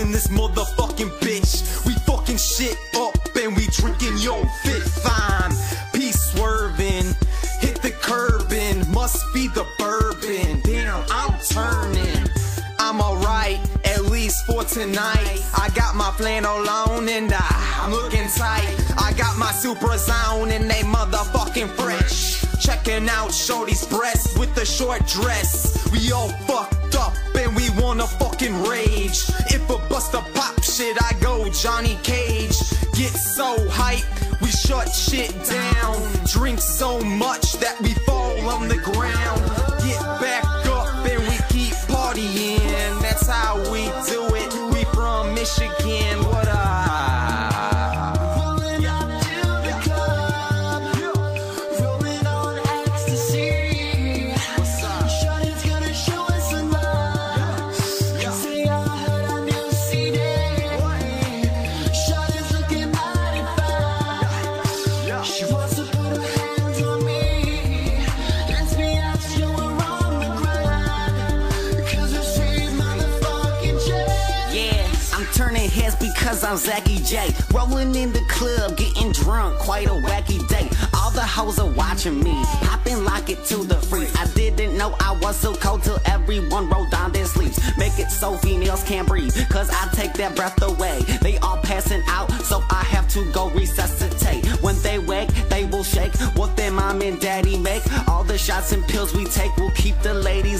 motherfucking bitch. We fucking shit up and we drinking your fit fine. Peace swerving, hit the curbing. Must be the bourbon. Damn, I'm turning. I'm alright, at least for tonight. I got my flannel on and I, I'm looking tight. I got my super zone and they motherfucking fresh. Checking out Shorty's breast with the short dress. We all fucked up and we wanna fucking rage. If a buster pop shit, I go Johnny Cage. Get so hype, we shut shit down. Drink so much that we fall on the ground. Heads because I'm Zachy J. Rolling in the club, getting drunk, quite a wacky day. All the hoes are watching me, popping like it to the freak. I didn't know I was so cold till everyone rolled down their sleeves. Make it so females can't breathe, cause I take their breath away. They all passing out, so I have to go resuscitate. When they wake, they will shake what their mom and daddy make. All the shots and pills we take will keep the ladies